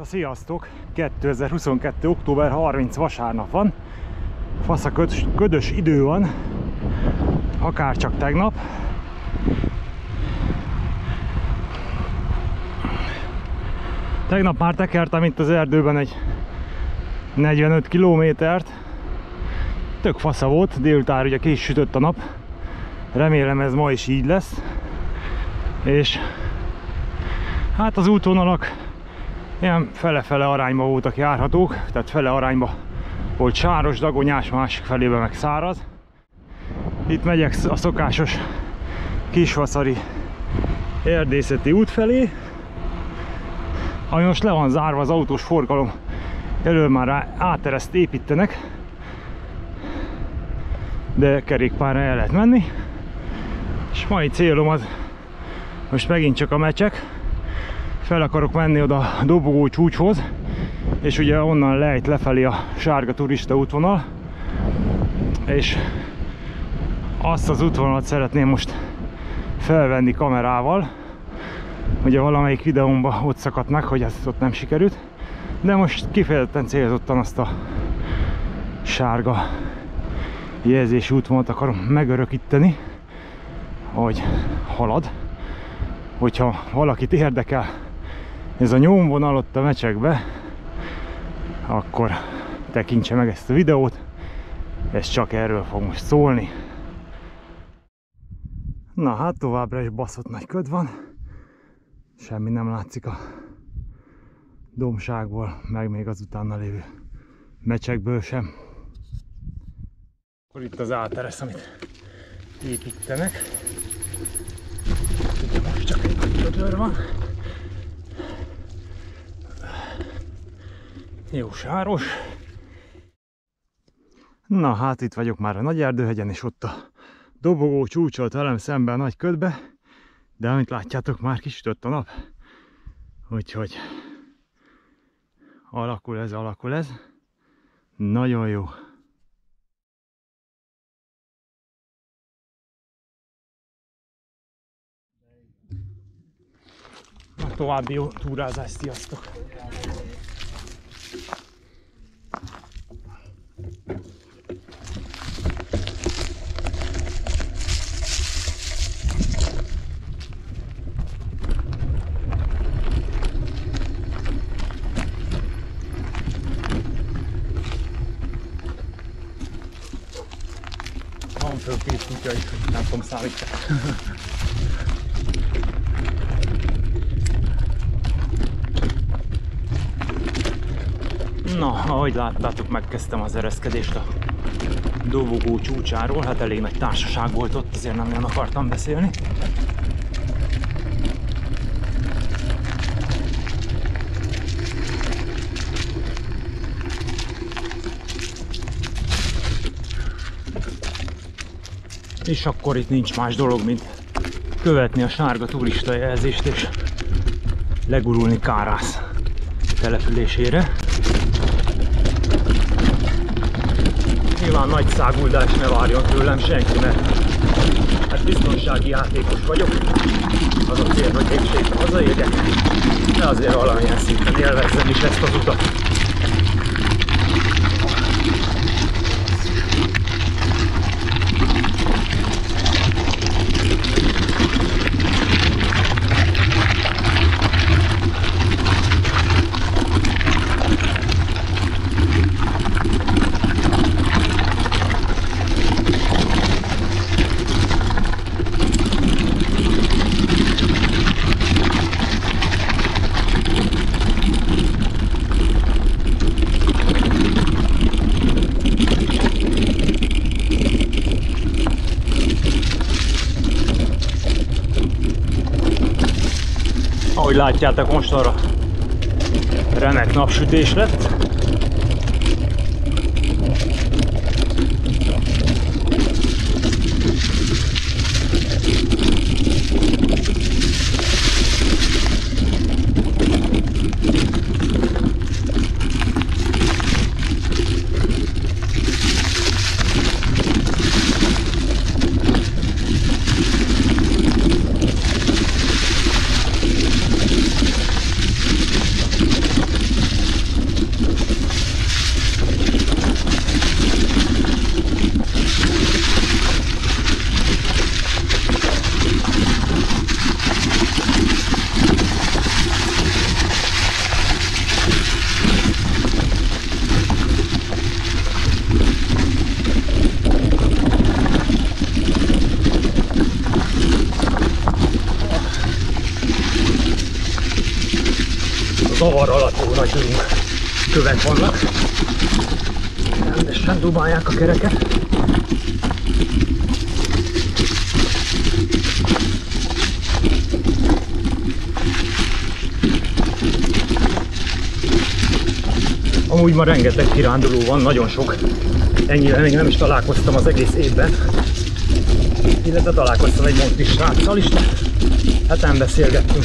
Na sziasztok! 2022. október 30 vasárnap van. Fasz a ködös, ködös idő van, akár csak tegnap. Tegnap már tekertem itt az erdőben egy 45 kilométert. Tök fasza volt, délután ugye ki is sütött a nap. Remélem ez ma is így lesz. És hát az útvonalak ilyen fele-fele arányba voltak járhatók, tehát fele arányba volt sáros, dagonyás, másik felébe meg száraz. Itt megyek a szokásos kisvaszari erdészeti út felé, ami most le van zárva az autós forgalom elől már átereszt építenek, de kerékpárra el lehet menni. És mai célom az most megint csak a mecsek, fel akarok menni oda a dobogó csúcshoz, és ugye onnan lejt lefelé a sárga turista útvonal, és azt az útvonalat szeretném most felvenni kamerával. Ugye valamelyik videómban ott szakadt meg, hogy ez ott nem sikerült, de most kifejezetten célzottan azt a sárga jelzési útvonalat akarom megörökíteni, hogy halad. Hogyha valakit érdekel ez a nyomvonal ott a mecsekbe, akkor tekintse meg ezt a videót, ez csak erről fog most szólni. Na hát továbbra is baszott nagy köd van, semmi nem látszik a domságból, meg még az utána lévő mecsekből sem. Akkor itt az áteresz, amit építenek. Ugye most csak egy ködör van. Jó sáros. Na hát itt vagyok már a Nagy Erdőhegyen, és ott a dobogó csúcsolt velem szemben a nagy ködbe, de amit látjátok, már kisütött a nap. Úgyhogy alakul ez, alakul ez. Nagyon jó. Na, további jó túrázás, sziasztok! Van föl két kutya is, szállítani. Na, ahogy láttátok, megkezdtem az ereszkedést a dobogó csúcsáról. Hát elég nagy társaság volt ott, azért nem nagyon akartam beszélni. És akkor itt nincs más dolog, mint követni a sárga turista jelzést és legurulni Kárász településére. Nyilván nagy száguldás ne várjon tőlem senki, mert hát biztonsági játékos vagyok. Az a cél, hogy szépen hazaérjek, de azért valamilyen szinten élvezzem is ezt az utat. Ahogy látjátok most arra remek napsütés lett. Kereket. Amúgy ma rengeteg kiránduló van, nagyon sok. Ennyivel még nem is találkoztam az egész évben. Illetve találkoztam egy montis sráccal is, de hát nem beszélgettünk.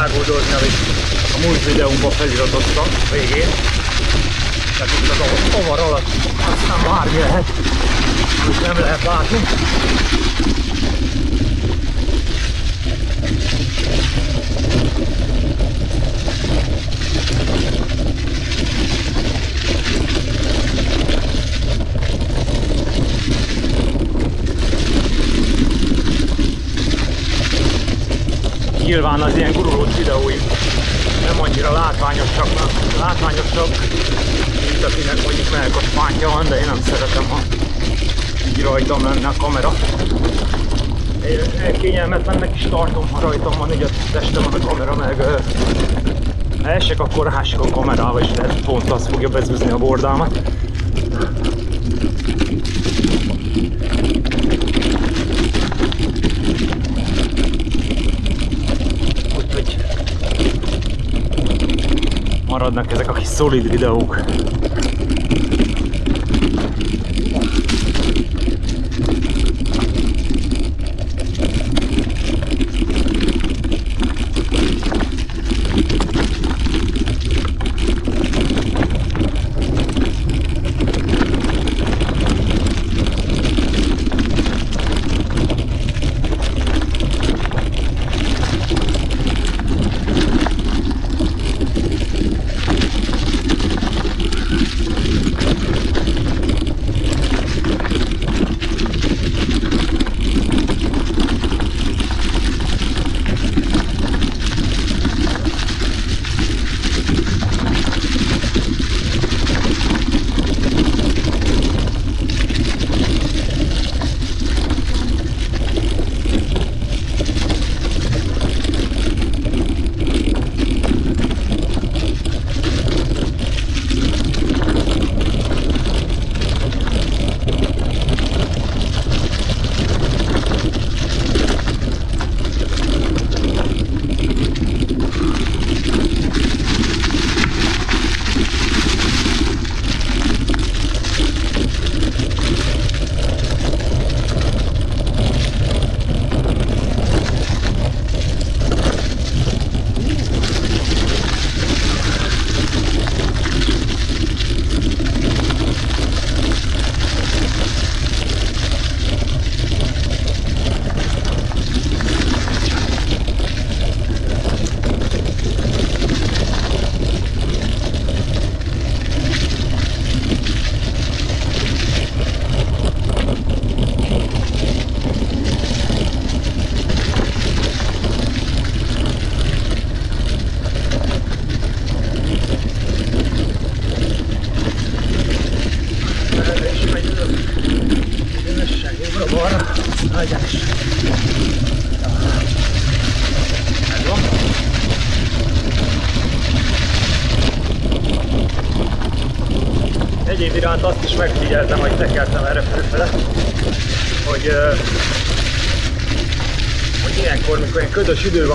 száguldozni, amit a múlt videómban feliratoztam végén. Tehát itt az avar alatt aztán bármi lehet, amit nem lehet látni. Nyilván az ilyen gurulós videóim nem annyira látványosak, látványosak, mint akinek mondjuk melkos pántja van, de én nem szeretem, ha így rajtam lenne a kamera. Én kényelmetlennek is tartom, ha rajtam van, így a testem van a kamera, meg ha esek, akkor rások a kamerába, és pont az fogja bezúzni a bordámat. Maradnak ezek a kis szolid videók.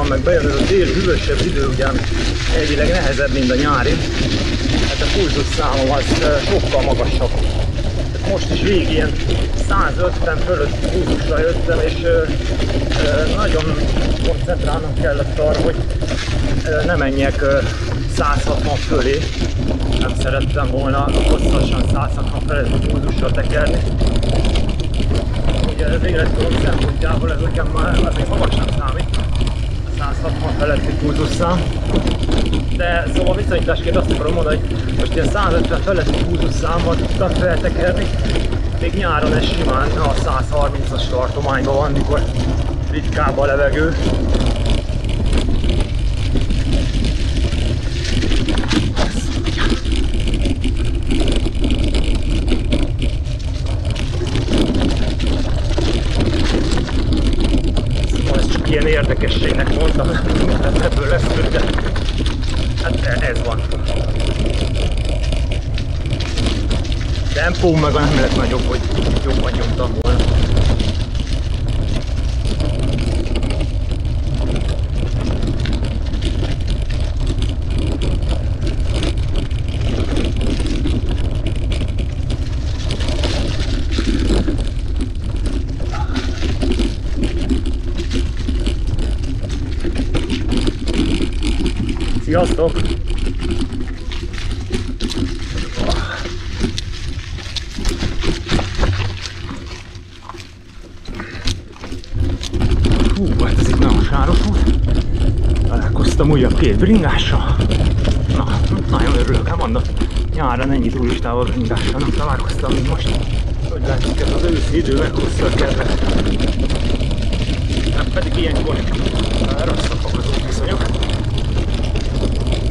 Van, meg bejön ez a dél hűvösebb idő, ugyan elvileg nehezebb, mint a nyári, hát a pulzus számom az sokkal magasabb. Tehát most is végig ilyen 150 fölött pulzusra jöttem, és nagyon koncentrálnom kellett arra, hogy ne menjek uh, 160 fölé, nem szerettem volna hosszasan 160 feletti pulzussal tekerni. Ugye az életkorom szempontjából ez nekem már azért magasnak számít. 160 feletti pulzusszám. De szóval viszonyításként azt akarom mondani, hogy most ilyen 150 feletti pulzusszámmal tudtam feltekerni, még nyáron ez simán a 130-as tartományban van, mikor ritkább a levegő. Szóval ezt csak ilyen érdekességnek mondtam, ebből lesz de hát ez van. Tempó meg nem lett nagyobb, hogy jobban nyomtam volna. Sziasztok! Hú, hát ez itt nagyon sáros volt. Találkoztam újabb két bringással. Na, nagyon örülök, hát mondom. Nyáron ennyi turistával bringással nem találkoztam, mint most. Hogy látjuk, ez az őszi idő meghozta a kedvet. Hát pedig ilyenkor rosszabbak az útviszonyok.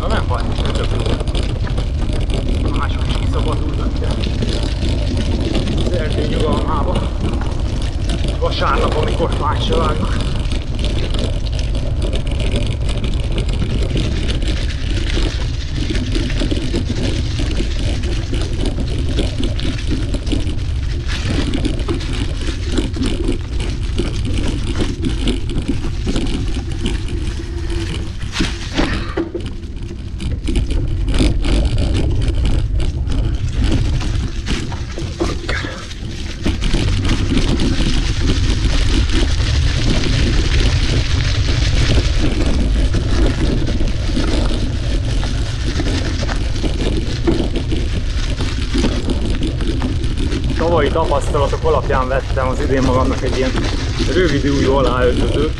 Na nem baj, tök jó. Mások is kiszabadulnak az erdő nyugalmába. Vasárnap, amikor fát se vágnak. Tapasztalatok alapján vettem az idén magamnak egy ilyen rövid új aláöltözőt.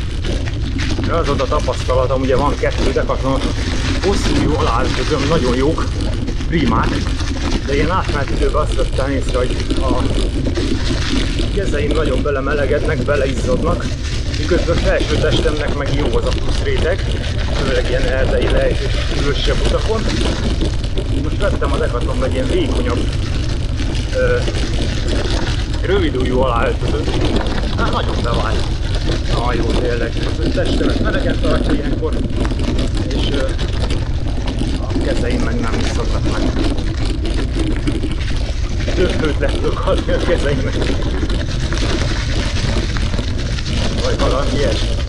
Az ott a tapasztalatom, ugye van kettő Decathlon hosszú új aláöltözőm, nagyon jók, primák, de ilyen átmenet időben azt vettem észre, hogy a kezeim nagyon belemelegednek, beleizzadnak, miközben felső testemnek meg jó az a plusz réteg, főleg ilyen erdei lejtős külsőbb utakon. Most vettem a Decathlonba egy ilyen vékonyabb rövidújú aláöltözőt. Hát nagyon bevált. Na jó, tényleg. Testemet melegen tartja ilyenkor, és ö, a kezeim meg nem iszadnak meg. Döfőt le tudok adni a kezeimnek. Vagy valami ilyesmi.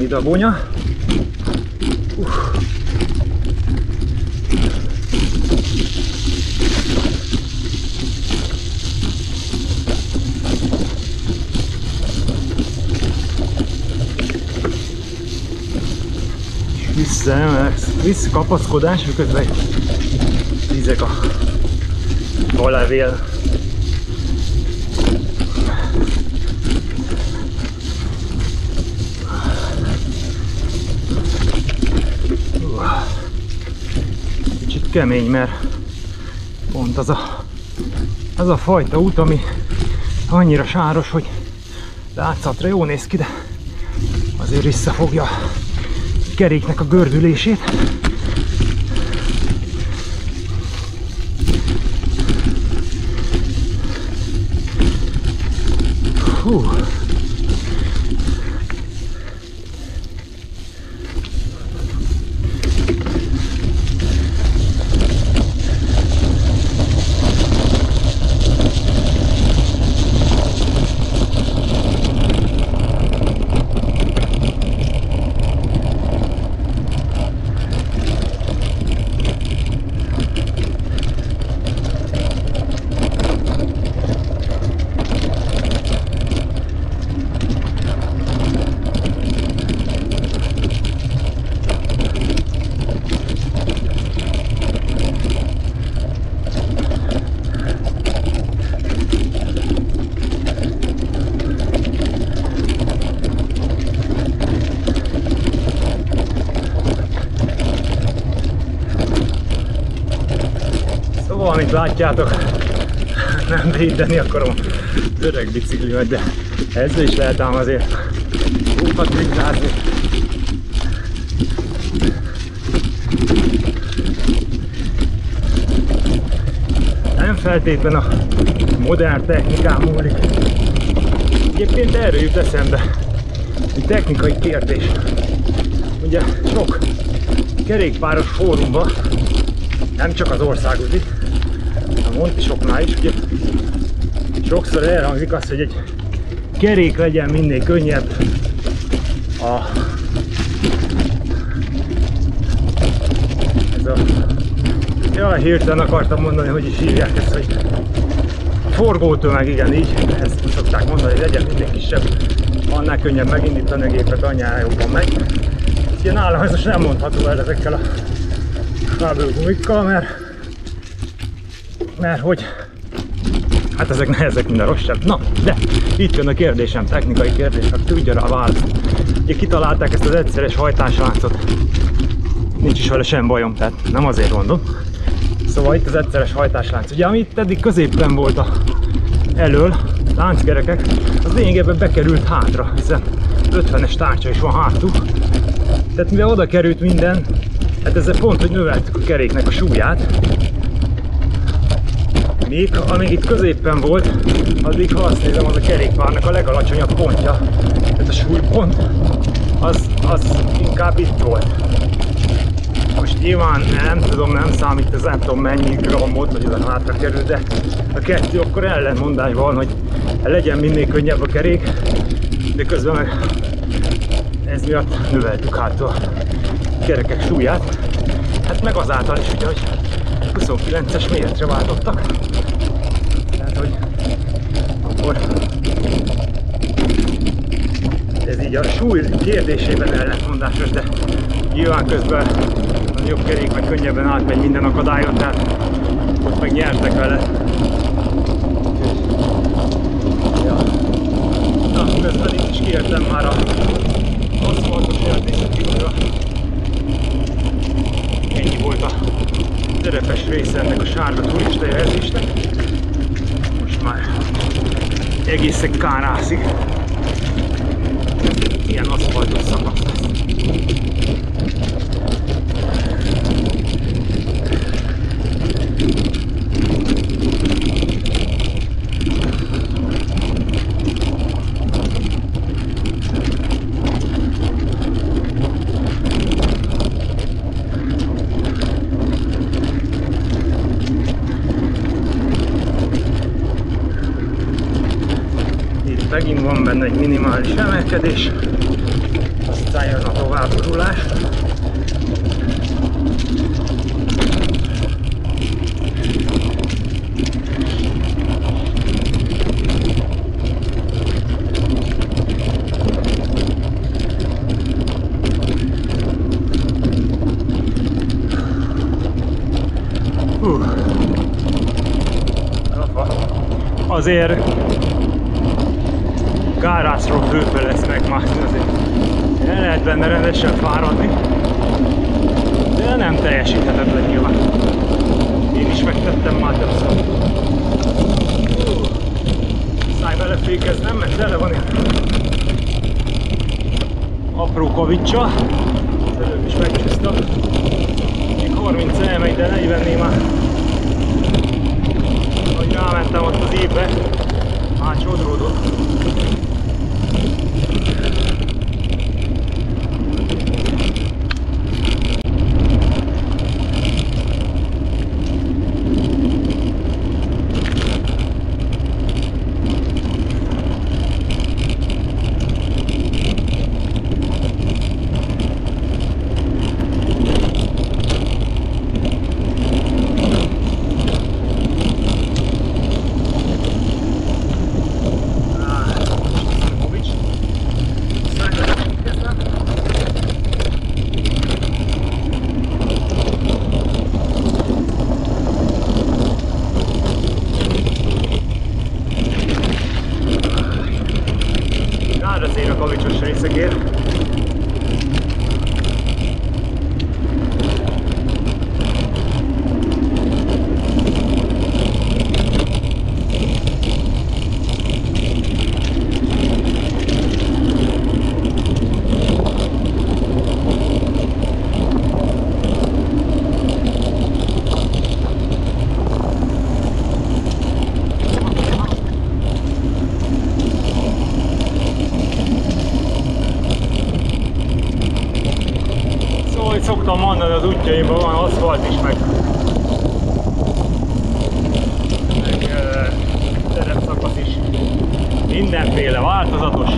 is van némi dabonya. Uff. Visszaemelsz, visszakapaszkodás, miközben tízek a balevél. Kemény, mert pont az a, az a fajta út, ami annyira sáros, hogy látszatra jó néz ki, de azért visszafogja a keréknek a gördülését. Látjátok, nem védeni akarom az öreg biciklimet, de ezzel is lehet ám azért húhat trikkázni. Nem feltétlen a modern technikán múlik. Egyébként erről jut eszembe egy technikai kérdés. Ugye sok kerékpáros fórumban, nem csak az országúti, a Montisoknál is, ugye sokszor elhangzik az, hogy egy kerék legyen minél könnyebb a ez a Jaj, hirtelen akartam mondani, hogy is hívják ezt, hogy forgótömeg, igen, így, ezt szokták mondani, hogy legyen minél kisebb, annál könnyebb megindítani a gépet, annál jobban megy. Ugye nálam ez most nem mondható el ezekkel a kábelgumikkal, mert, mert hogy hát ezek nehezek, mint a rosszabb. Na, de itt jön a kérdésem, technikai kérdés, hát tudja rá a választ. Ugye kitalálták ezt az egyszeres hajtásláncot, nincs is vele sem bajom, tehát nem azért mondom. Szóval itt az egyszeres hajtáslánc. Ugye, ami itt eddig középen volt a elől, lánckerekek, az lényegében bekerült hátra, hiszen 50-es tárcsa is van hátul. Tehát mivel oda került minden, hát ezzel pont, hogy növeltük a keréknek a súlyát. Még amíg itt középen volt, addig ha azt nézem, az a kerékpárnak a legalacsonyabb pontja. Tehát a súlypont, az, az inkább itt volt. Most nyilván nem tudom, nem számít ez nem tudom mennyi grammot, hogy ez a hátra kerül, de a kettő akkor ellentmondás van, hogy legyen minél könnyebb a kerék, de közben meg ez miatt növeltük hát a kerekek súlyát. Hát meg azáltal is ugye, hogy 29-es méretre váltottak. Tehát, hogy akkor ez így a súly kérdésében ellentmondásos, de nyilván közben a jobb kerék meg könnyebben átmegy minden akadályon, tehát ott meg nyertek vele. Na, közben itt is kiértem már a aszfaltos jelzésekről. Ennyi volt a terepes része ennek a sárga turista jelzésnek. Most már egészen kárászik. Ilyen aszfaltos szakasz lesz. Itt megint van egy minimális emelkedés, aztán jön a továbbulás. Azért gárászról főfel lesz megmászni azért. El lehet benne rendesen fáradni, de nem teljesíthetetlen nyilván. Én is megtettem már többször. Szállj belefékez, nem, mert tele van itt apró kavicsa. Az előbb is megcsúsztam. Még 30 elmegy, de 40 már. Ahogy rámentem ott az évbe, már csodródott. Mondani, az útjaimban van aszfalt is, meg, meg terepszakasz is. Mindenféle változatos.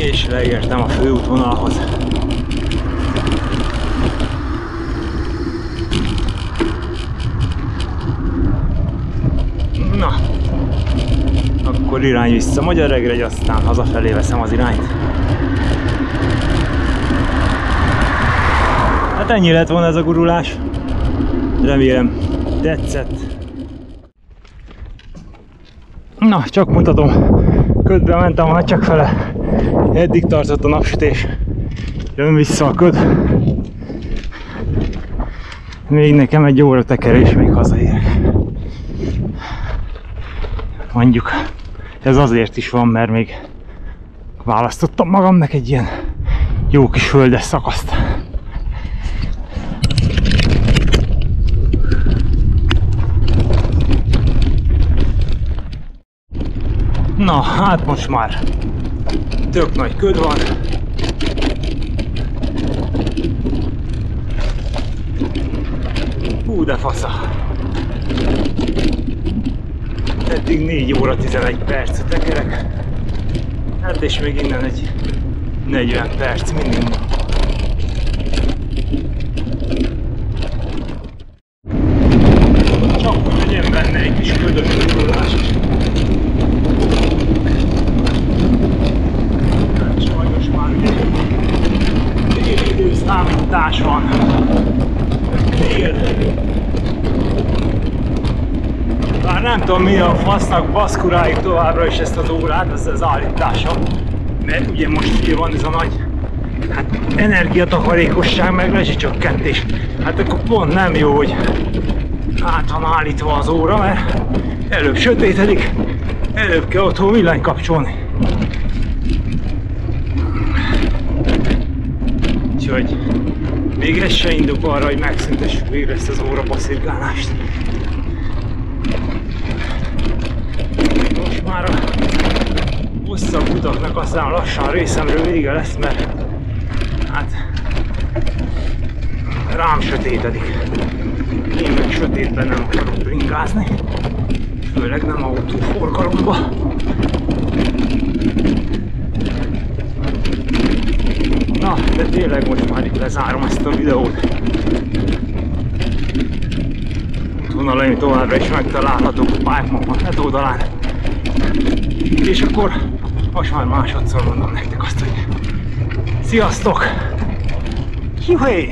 És leértem a főútvonalhoz. Na, akkor irány vissza Magyaregre, aztán hazafelé veszem az irányt. Hát ennyi lett volna ez a gurulás. Remélem tetszett. Na, csak mutatom. Ködbe mentem a csak fele. Eddig tartott a napsütés. Jön vissza a köd. Még nekem egy óra tekerés, még hazaérek. Mondjuk ez azért is van, mert még választottam magamnak egy ilyen jó kis földes szakaszt. Na, hát most már tök nagy köd van. Hú, de fasza. Eddig 4 óra 11 perc tekerek. Hát és még innen egy 40 perc minimum. Csak hogy legyen benne egy kis ködös indulás is. Sajnos már ugye téli időszámítás van. Tél. Bár nem tudom mi a fasznak baszkuráljuk továbbra is ezt az órát, ez az állítása. Mert ugye most ugye van ez a nagy hát energiatakarékosság meg rezsicsökkentés. Hát akkor pont nem jó, hogy át van állítva az óra, mert előbb sötétedik, előbb kell otthon villany kapcsolni. Úgyhogy még ez se indok arra, hogy megszüntessük végre ezt az óra baszirgálást. Most már a hosszabb utaknak aztán lassan részemről vége lesz, mert hát rám sötétedik. Én meg sötétben nem akarok bringázni, főleg nem autóforgalomba. Na, de tényleg most már itt lezárom ezt a videót. Útvonalaim továbbra is megtalálhatók a Pályakmagnet oldalán. És akkor most már másodszor mondom nektek azt, hogy sziasztok! Juhé!